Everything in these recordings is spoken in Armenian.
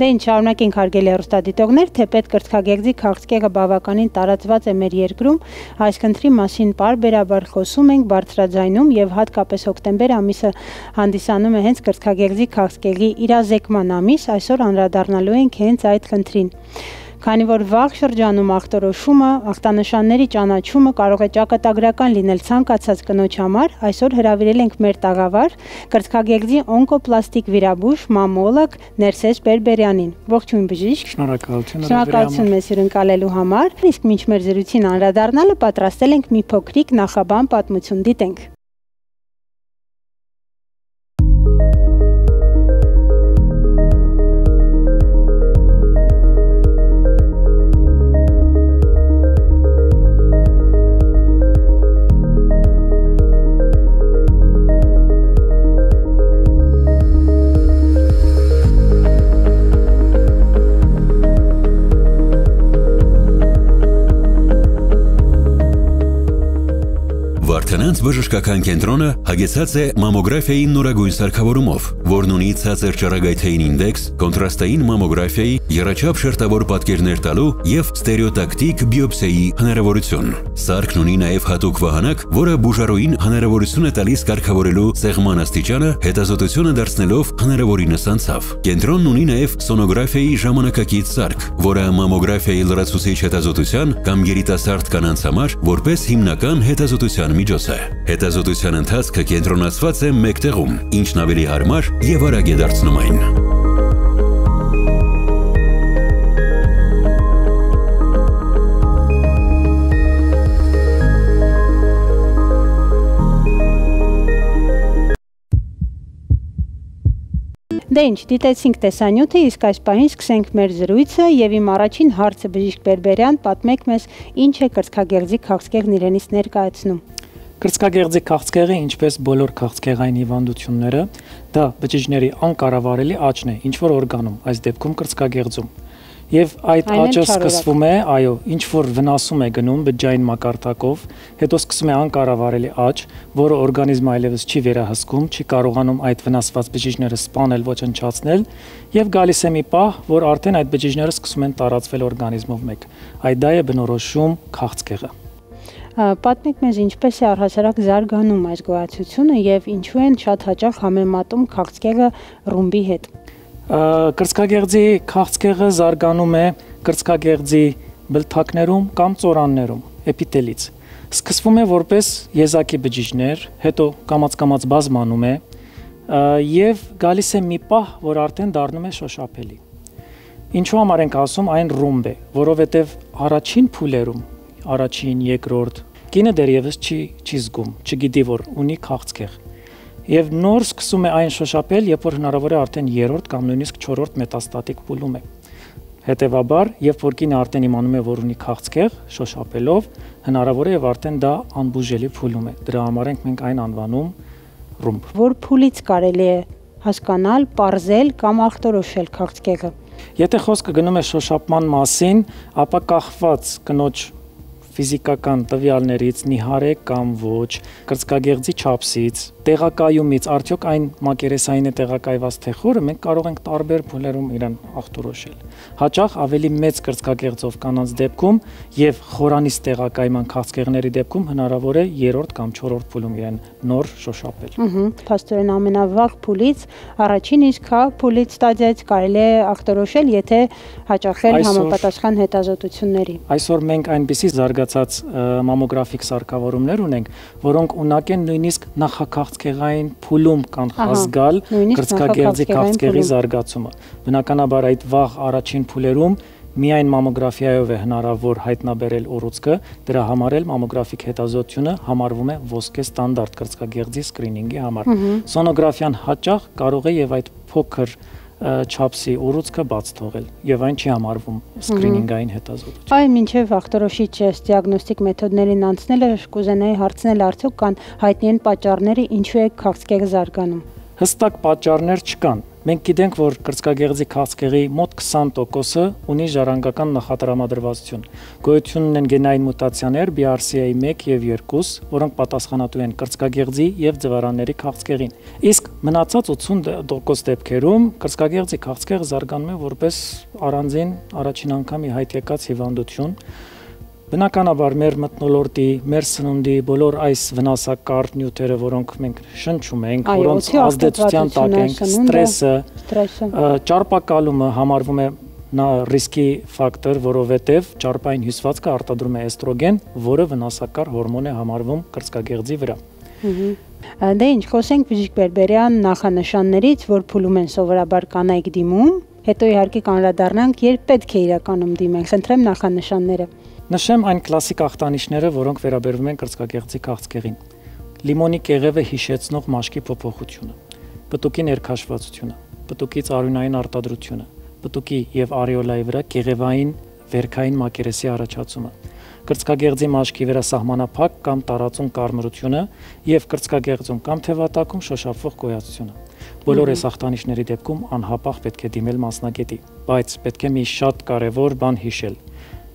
Դե ինչ շարունակենք հարգելի հեռուստադիտողներ, թե պետ կրծքագեղձի քաղցկեղը բավականին տարածված է մեր երկրում, այս քննի մասին պարբերաբար խոսում ենք բարձրաձայնում եւ հատկապես հոկտեմբեր ամիսը հանդիսանում է հենց կրծքագեղձի քաղցկեղի իրազեկման ամիս, այսօր անդրադառնալու ենք հենց այդ քննին։ Քանի որ վաղ շրջանում ախտորոշումը, ախտանշանների ճանաչումը կարող է ճակատագրական լինել ցանկացած կնոջ համար, այսօր հրավիրել ենք մեր տաղավար կրծքագեղձի օնկոպլաստիկ վիրաբույժ մամոլոգ Ներսես Բերբերյանին։ Ողջույն բժիշկ։ Շնորհակալություն։ Շնորհակալություն մեզ հյուրընկալելու համար։ Իսկ մինչ մեր զրույցին անդրադառնալը պատրաստել ենք մի փոքրիկ նախաբան պատմություն դիտենք։ Վարդանանց բժշկական կենտրոնը հագեցած է մամոգրաֆիայի նորագույն սարքավորումով, որն ունի ցածր ճառագայթային ինդեքս, կոնտրաստային մամոգրաֆիայի, երաչափ շերտավոր պատկերներ տալու եւ ստերեոտակտիկ բիոպսիայի հնարավորություն։ Սարքն ունի նաեւ հատուկ վահանակ, որը բուժարոին հնարավորություն է տալիս կարգավորելու սեղման աստիճանը հետազոտությունը դարձնելով հնարավորինս անցավ։ Կենտրոնն ունի նաեւ սոնոգրաֆիայի ժամանակակից սարք, որը մամոգրաֆիայի լրացուցիչ հետազոտության կամ երիտասարդ կանանց համար որպես հիմնական հետազոտության միջոց է։ Հետազոտության ընթացքը կենտրոնացված է մեկ տեղում, ինչն ավելի հարմար եւ արագ է դարձնում այն։ Դե ինչ, դիտեցինք տեսանյութը, իսկ այս պահին սկսենք մեր զրույցը եւ իմ առաջին հարցը բժիշկ Բերբերյան, պատմեք մեզ, ինչ է կրծքագեղձի քաղցկեղն իրենից ներկայացնում։ Կրծքագեղձի քաղցկեղը, ինչպես բոլոր քաղցկեղային հիվանդությունները, դա բջիջների անկառավարելի աճն է ինչ որ օրգանում, այս դեպքում կրծքագեղձում եւ այդ աճը սկսվում է, այո, ինչ որ վնասում է գնում բջջային մակարդակով, հետո սկսում է անկառավարելի աճ, որը օրգանիզմը այլևս չի վերահսկում, չի կարողանում այդ վնասված բջիջները սպանել, ոչնչացնել եւ գալիս է մի պահ, որ արդեն այդ բջիջները սկսում են տարածվել օրգանիզմով մեկ։ Այդ դա է բնորոշում քաղցկեղը պատմեք մեզ ինչպես է առհասարակ զարգանում այս գոյացությունը եւ ինչու են շատ հաճախ համեմատում քաղցկեղը ռումբի հետ կրծքագեղձի քաղցկեղը զարգանում է կրծքագեղձի բլթակներում կամ ծորաններում էպիտելից։ Սկսվում է որպես եզակի բջիջներ, հետո կամած-կամած բազմանում է եւ գալիս է մի պահ, որ արդեն դառնում է շոշափելի։ Ինչու համար ենք ասում այն ռումբ է, որովհետեւ առաջին փուլերում, առաջին, երկրորդ, կինը դեռևս չի չի զգում, չգիտի որ ունի քաղցկեղ եւ նոր սկսում է այն շոշափել, երբ որ հնարավոր է արդեն 3-րդ կամ նույնիսկ 4-րդ մետաստատիկ փուլում է։ Հետևաբար, երբ որ կինը արդեն իմանում է, որ ունի քաղցկեղ, շոշափելով, հնարավոր է եւ արդեն դա անբուժելի փուլում է։ Դրա համար ենք մենք այն անվանում ռումբ։ Որ փուլից կարելի է հասկանալ, parzել կամ ախտորոշել քաղցկեղը։ Եթե խոսքը գնում է շոշափման մասին, ապա կախված կնոջ ֆիզիկական տվյալներից նիհար է կամ ոչ, կրծքագեղձի չափսից, տեղակայումից, արդյոք այն մակերեսային է տեղակայված թե խորը, մենք կարող ենք տարբեր փուլերում իրեն ախտորոշել։ Հաճախ ավելի մեծ կրծքագեղձով կանանց դեպքում եւ խորանից տեղակայման քաղցկեղների դեպքում հնարավոր է 3-րդ կամ 4-րդ փուլում իրեն նոր շոշափել։ Ահա, փաստորեն ամենավաղ փուլից առաջին իսկ հա փուլից ստադիայից կարելի է ախտորոշել, եթե հաճախել համապատասխան հետազոտությունների։ Այսօր մենք այնպիսի զարգացած մամոգրաֆիկ սարքավորումներ ունենք, որոնք ունակ են նույնիսկ նախաքաղց քաղցկեղային փուլում կանխազգալ կրծքագեղձի քաղցկեղի զարգացումը։ Բնականաբար այդ վաղ առաջին փուլերում միայն մամոգրաֆիայով է հնարավոր հայտնաբերել ուռուցքը, դրա համար էլ մամոգրաֆիկ հետազոտությունը համարվում է ոսկե ստանդարտ կրծքագեղձի սկրինինգի համար։ Սոնոգրաֆիան հաճախ կարող է եւ այդ փոքր չափսի ուռուցքը բաց թողել եւ այն չի համարվում սկրինինգային հետազոտություն։ Այ մինչեւ ախտորոշիչ դիագնոստիկ մեթոդներին անցնելը կուզենայի հարցնել արդյոք կան հայտնի են պատճառները ինչու է քաղցկեղը զարգանում։ Հստակ պատճառներ չկան։ Մենք գիտենք, որ կրծքագեղձի քաղցկեղի մոտ 20%-ը ունի ժառանգական նախատրամադրվածություն։ Գոյություն ունեն գենային մուտացիաներ BRCA1 եւ 2, որոնք պատասխանատու են կրծքագեղձի եւ ձվարանների քաղցկեղին։ Իսկ մնացած 80% դեպքերում կրծքագեղձի քաղցկեղը զարգանում է որպես առանձին առաջին անգամի հայտ եկած հիվանդություն, Բնականաբար մեր մտնոլորտի, մեր սնունդի բոլոր այս վնասակար նյութերը, որոնք մենք շնչում ենք, որոնց ազդեցության տակ ենք, ստրեսը, ճարպակալումը համարվում է նա ռիսկի ֆակտոր, որովհետև ճարպային հյուսվածքը արտադրում է էստրոգեն, որը վնասակար հորմոն է համարվում կրծքագեղձի վրա։ Դե ինչ, խոսենք բժիշկ Բերբերյան նախանշաններից, որ փուլում են սովորաբար կանայք դիմում, հետո իհարկե կանրադառնանք, երբ պետք է իրականում դիմենք։ Խնդրեմ նախանշանները։ Նշեմ այն կլասիկ ախտանիշները, որոնք վերաբերվում են կրծքագեղձի քաղցկեղին։ Լիմոնի կեղևը հիշեցնող մաշկի փոփոխությունը, պտուկի ներքաշվածությունը, պտուկի ծառունային արտադրությունը, պտուկի եւ արեոլայի վրա կեղևային վերքային մակերեսի առաջացումը, կրծքագեղձի մաշկի վրա սահմանափակ կամ տարածուն կարմրությունը եւ կրծքագեղձում կամ թևատակում շոշափվող գոյացությունը։ Բոլոր այս ախտանիշների դեպքում անհապաղ պետք է դիմել մասնագետի, բայց պետք է մի շատ կարևոր բան հիշել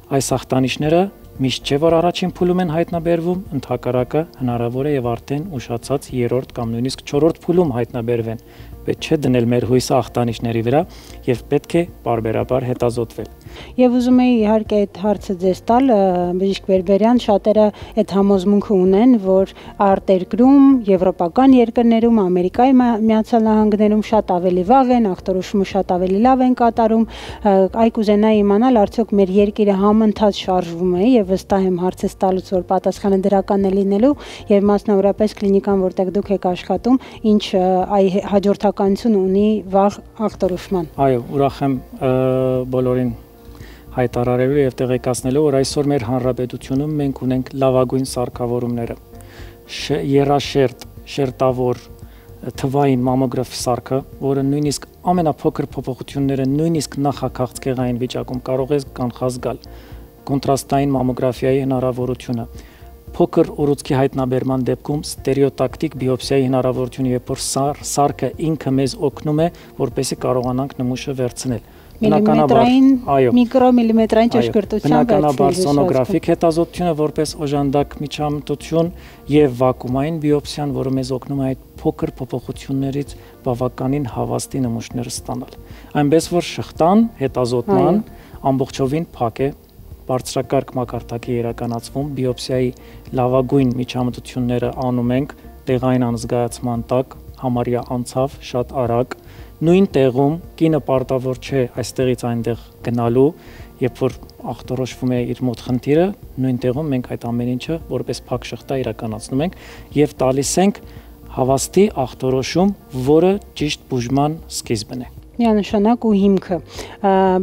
Այս ախտանիշները միշտ չէ որ առաջին փուլում են հայտնաբերվում, ընդհակառակը հնարավոր է եւ արդեն ուշացած երրորդ կամ նույնիսկ չորրորդ փուլում հայտնաբերվեն։ Պետք չէ դնել մեր հույսը ախտանիշների վրա եւ պետք է բարբերաբար հետազոտվել։ Եվ ուզում եի իհարկե այդ հարցը ձեզ տալ, բժիշկ Բերբերյան, շատերը այդ համոզմունքը ունեն, որ արտերկրում, եվրոպական երկրներում, Ամերիկայի Միացյալ Նահանգներում շատ ավելի վաղ են, ախտորոշումը շատ ավելի լավ են կատարում։ Այ կուզենայի իմանալ, արդյոք մեր երկիրը համընթաց շարժվում է եւ վստահ եմ հարցս տալուց, որ պատասխանը դրական է լինելու եւ մասնավորապես կլինիկան, որտեղ դուք եք աշխատում, ինչ այ հաջորդականություն ունի վաղ ախտորոշման։ Այո, ուրախ եմ բոլորին հայտարարելու եւ տեղեկացնելու, որ այսօր մեր հանրապետությունում մենք ունենք լավագույն սարքավորումները։ Երաշերտ, շերտավոր թվային մամոգրաֆի սարքը, որը նույնիսկ ամենափոքր փոփոխությունները նույնիսկ նախաքաղցկեղային վիճակում կարող է կանխազգալ կոնտրաստային մամոգրաֆիայի հնարավորությունը փոքր ուռուցքի հայտնաբերման դեպքում ստերեոտակտիկ բիոպսիայի հնարավորությունը, երբ որ սար, սարքը ինքը մեզ օգնում է, որպեսզի կարողանանք նմուշը վերցնել միլիմետրային միկրոմիլիմետրային ճշգրտությամբ բնականաբար սոնոգրաֆիկ հետազոտությունը որպես օժանդակ միջամտություն եւ վակուումային բիոպսիան, որը մեզ օգնում է այդ փոքր փոփոխություններից բավականին հավաստի նմուշներ ստանալ։ Այնպես որ շղթան հետազոտման ամբողջովին փակ է բարձրակարգ մակարդակի իրականացվում բիոպսիայի լավագույն միջամտությունները անում ենք տեղային անզգայացման տակ համարյա անցավ շատ արագ նույն տեղում կինը պարտավոր չէ այստեղից այնտեղ գնալու, երբ որ ախտորոշվում է իր մոտ խնդիրը, նույն տեղում մենք այդ ամեն ինչը որպես փակ շղթա իրականացնում ենք եւ տալիս ենք հավաստի ախտորոշում, որը ճիշտ բուժման սկիզբն է միանշանակ ու հիմքը։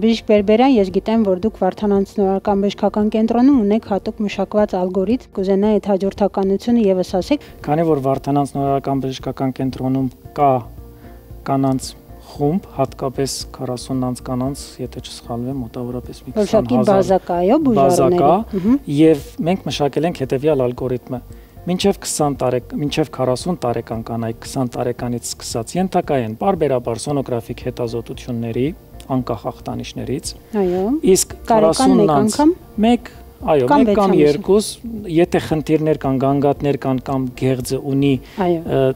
Բժիշկ Բերբերյան, ես գիտեմ, որ դուք Վարդանանց նորական բժշկական կենտրոնում ունեք հատուկ մշակված ալգորիթմ, կուզենայի այդ հաջորդականությունը եւս ասեք։ Քանի որ Վարդանանց նորական բժշկական կենտրոնում կա կանանց խումբ, հատկապես 40-անց կանանց, եթե չսխալվեմ, մոտավորապես մի 20000 բազակա, այո, բուժարների։ Բազակա, եւ մենք մշակել ենք հետեւյալ ալգորիթմը։ Մինչև 20 տարեկան, մինչև 40 տարեկան կանայք 20 տարեկանից սկսած ենթակա են բարբերաբար սոնոգրաֆիկ հետազոտությունների, անկախ ախտանիշներից։ Այո։ Իսկ 40-անց մեկ Այո, մեկ կամ երկուս, եթե խնդիրներ կան, գանգատներ կան կամ գեղձը ունի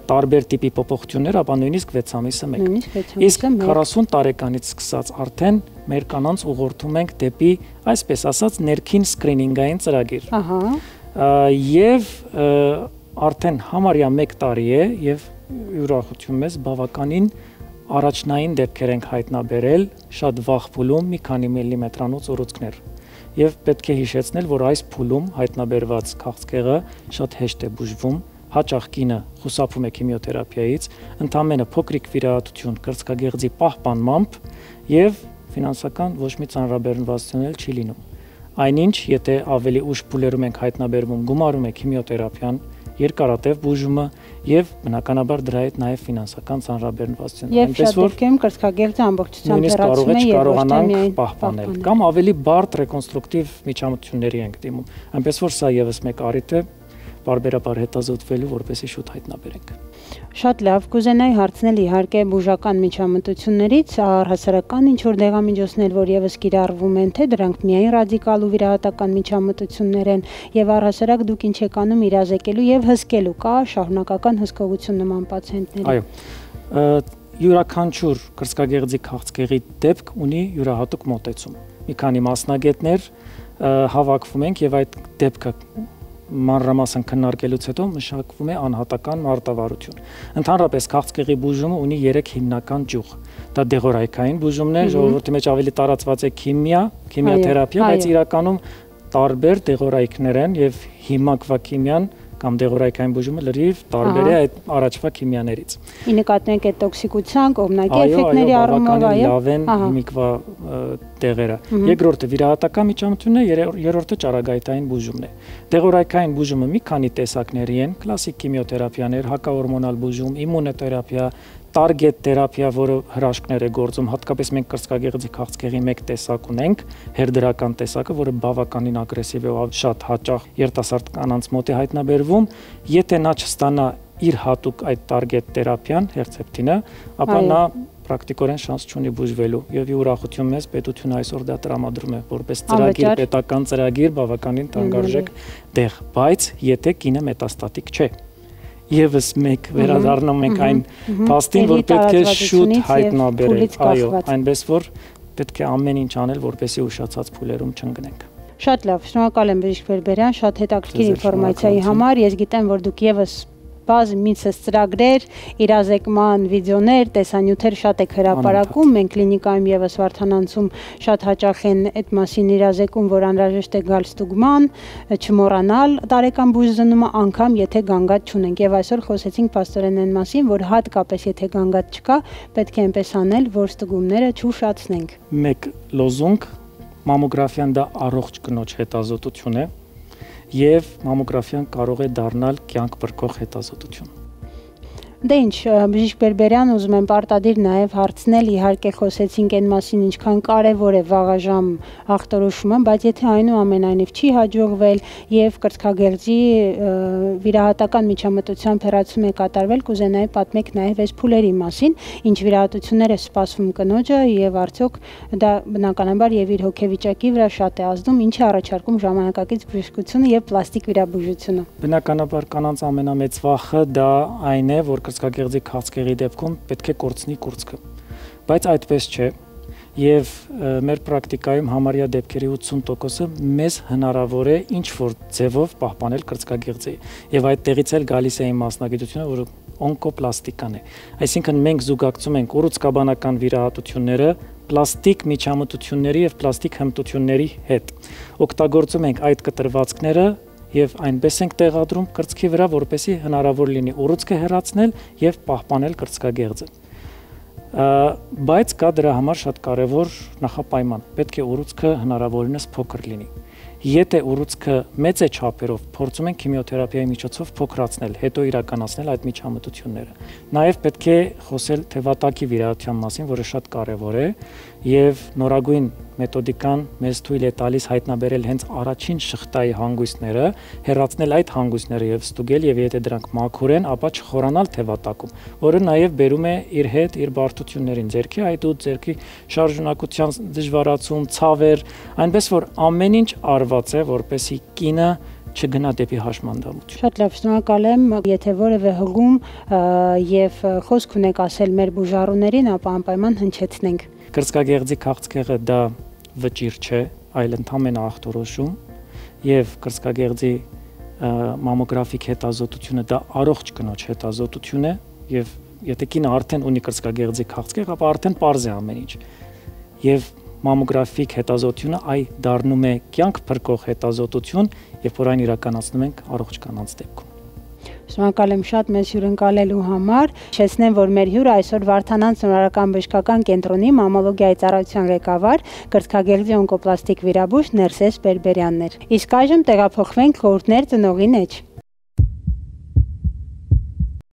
տարբեր տիպի փոփոխություններ, ապա նույնիսկ 6 ամիսը մեկ։ Իսկ 40 տարեկանից սկսած արդեն մեր կանանց ուղղորդում ենք դեպի, այսպես ասած, ներքին սկրինինգային ծրագիր։ Ահա։ Եվ արդեն համարյա 1 տարի է եւ ուրախություն մեզ բավականին առաջնային դեպքեր ենք հայտնաբերել շատ վաղ փուլում մի քանի միլիմետրանոց ուռուցքներ եւ պետք է հիշեցնել, որ այս փուլում հայտնաբերված քաղցկեղը շատ հեշտ է բուժվում, հաճախ կինը խուսափում է քիմիոթերապիայից, ընդամենը փոքրիկ վիրահատություն կրծքագեղձի պահպանմամբ եւ ֆինանսական ոչ մի ծանրաբեռնվածություն չի լինում։ Այնինչ, եթե ավելի ուշ փուլերում ենք հայտնաբերվում, գումարում է քիմիոթերապիան, երկարատև բուժումը եւ բնականաբար դրա հետ նաեւ ֆինանսական ծանրաբեռնվածություն։ Այնպես որ դեպքում կրծքագեղձը ամբողջությամբ հեռացում է եւ միայն պահպանել կամ ավելի բարդ ռեկոնստրուկտիվ միջամտությունների ենք դիմում։ Այնպես որ սա եւս մեկ առիթ է բարբերաբար հետազոտվելու, որպեսի շուտ հայտնաբերենք։ Շատ լավ, կուզենայի հարցնել իհարկե բուժական միջամտություններից, առհասարական ինչ որ դեղամիջոցներ, որ եւս կիրառվում են, թե դրանք միայն ռադիկալ ու վիրահատական միջամտություններ են, եւ առհասարակ դուք ինչ եք անում իրազեկելու եւ հսկելու, կա շարունակական հսկողություն նման պացիենտների։ Այո յուրաքանչյուր կրծքագեղձի քաղցկեղի դեպք ունի յուրահատուկ մոտեցում։ Մի քանի մասնագետներ հավաքվում ենք եւ այդ դեպքը մանրամասն քննարկելուց հետո մշակվում է անհատական մարտավարություն։ Ընդհանրապես քաղցկեղի բուժումը ունի 3 հիմնական ճյուղ։ Դա դեղորայքային բուժումն է, ժողովրդի մեջ ավելի տարածված է քիմիա, քիմիաթերապիա, բայց իրականում տարբեր դեղորայքներ են եւ հիմակվա քիմիան կամ դեղորայքային բուժումը լրիվ տարբեր է այդ առաջվա քիմիաներից։ Ի նկատի ունենք այդ տոքսիկության, կողմնակի էֆեկտների առումով, այո, լավ են հիմիկվա դեղերը։ Երկրորդը վիրահատական միջամտությունն է, երրորդը ճարագայթային բուժումն է։ Դեղորայքային բուժումը մի քանի տեսակների են՝ կլասիկ քիմիոթերապիաներ, հակահորմոնալ բուժում, իմունոթերապիա, target թերապիա, որը հրաշքներ է գործում, հատկապես մենք կրծքագեղձի քաղցկեղի մեկ տեսակ ունենք, հերդրական տեսակը, որը բավականին ագրեսիվ է ու շատ հաճախ երիտասարդ կանանց մոտ է հայտնաբերվում, եթե նա չստանա իր հատուկ այդ target թերապիան, հերցեպտինը, ապա նա պրակտիկորեն շանս չունի բուժվելու եւ ուրախություն մեզ պետությունը այսօր դա տրամադրում է որպես ծրագիր, պետական ծրագիր բավականին տանգարժեք դեղ, բայց եթե կինը մետաստատիկ չէ եւս մեկ վերադառնում ենք այն փաստին, որ պետք է շուտ հայտնաբերել, այո, այնպես որ պետք է ամեն ինչ անել, որպեսզի ուշացած փուլերում չընկնենք։ Շատ լավ, շնորհակալ եմ Բժիշկ Բերբերյան, շատ հետաքրքիր ինֆորմացիայի համար։ Ես գիտեմ, որ դուք եւս բազմ մինչս ծրագրեր, իրազեկման վիդեոներ, տեսանյութեր շատ եք հրապարակում, մենք կլինիկայում եւս Վարդանանցում շատ հաճախ են այդ մասին իրազեկում, որ անհրաժեշտ է գալ ստուգման, չմոռանալ տարեկան բույս զնումը, անգամ եթե գանգատ չունենք։ Եվ այսօր խոսեցինք пастоրեն այն մասին, որ հատկապես եթե գանգատ չկա, պետք է այնպես անել, որ ստուգումները չուշացնենք։ Մեկ լոզունգ մամոգրաֆիան դա առողջ կնոջ հետազոտություն է, եւ մամոգրաֆիան կարող է դառնալ կյանք բրկող հետազոտություն։ Դե ինչ, բժիշկ Բերբերյան, ուզում եմ պարտադիր նաև հարցնել, իհարկե խոսեցինք այն մասին, ինչքան կարևոր է վաղաժամ ախտորոշումը, բայց եթե այնուամենայնիվ չի հաջողվել եւ կրծքագեղձի վիրահատական միջամտության փերացում է կատարվել, կուզենայի պատմեք նաև այս փուլերի մասին, ինչ վիրահատություններ է սպասվում կնոջը եւ արդյոք դա բնականաբար եւ իր հոգեվիճակի վրա շատ է ազդում, ինչ է առաջարկում ժամանակակից բժշկությունը եւ պլաստիկ վիրաբուժությունը։ Բնականաբար կանանց ամենամեծ վախը դա այն է, որ կրծքագեղձի քաղցկեղի դեպքում պետք է կորցնի կուրծքը։ Բայց այդպես չէ։ Եվ մեր պրակտիկայում համարյա դեպքերի 80%-ը մեզ հնարավոր է ինչ որ ձևով պահպանել կրծքագեղձի։ Եվ այդտեղից էլ գալիս է իմ մասնագիտությունը, որը օնկոպլաստիկան է։ Այսինքն մենք զուգակցում ենք ուռուցկաբանական վիրահատությունները պլաստիկ միջամտությունների եւ պլաստիկ հմտությունների հետ։ Օգտագործում ենք այդ կտրվածքները եւ այնպես ենք տեղադրում կրծքի վրա, որպեսի հնարավոր լինի ուռուցքը հեռացնել եւ պահպանել կրծքագեղձը։ Բայց կա դրա համար շատ կարևոր նախապայման։ Պետք է ուռուցքը հնարավորինս փոքր լինի։ Եթե ուռուցքը մեծ է չափերով, փորձում ենք քիմիոթերապիայի միջոցով փոքրացնել, հետո իրականացնել այդ միջամտությունները։ Նաև պետք է խոսել թևատակի վիրահատության մասին, որը շատ կարևոր է, եւ նորագույն մեթոդիկան մեզ թույլ է տալիս հայտնաբերել հենց առաջին շղթայի հանգույցները, հեռացնել այդ հանգույցները եւ ստուգել եւ եթե դրանք մաքուր են, ապա չխորանալ թևատակում, որը նաեւ բերում է իր հետ իր բարդություններին, ձերքի այդուտ, ձերքի շարժունակության դժվարացում, ցավեր, այնպես որ ամեն ինչ արված է, որպեսի կինը չգնա դեպի հաշմանդամություն։ Շատ լավ, շնորհակալ եմ։ Եթե որևէ հղում եւ խոսք ունեք ասել մեր բուժառուներին, ապա անպայման հնչեցնենք։ Կրծքագեղձի քաղցկեղը դա վճիր չէ, այլ ընդհանրեն ախտորոշում եւ կրծքագեղձի մամոգրաֆիկ հետազոտությունը դա առողջ կնոջ հետազոտություն է եւ եթե կինը արդեն ունի կրծքագեղձի քաղցկեղ, ապա արդեն པարզ է ամեն ինչ։ Եվ մամոգրաֆիկ հետազոտությունը այ դառնում է կյանք փրկող հետազոտություն, երբ որ այն իրականացնում ենք առողջ կանանց դեպքում։ Շնորհակալ եմ շատ մեզ հյուրընկալելու համար։ Շեցնեմ, որ մեր հյուրը այսօր Վարդանանց նորարարական բժշկական կենտրոնի մամոլոգիայի ծառայության ղեկավար, կրծքագեղձի օնկոպլաստիկ վիրաբույժ Ներսես Բերբերյանն էր։ Իսկ այժմ տեղափոխվենք խորհուրդներ ծնողի մեջ։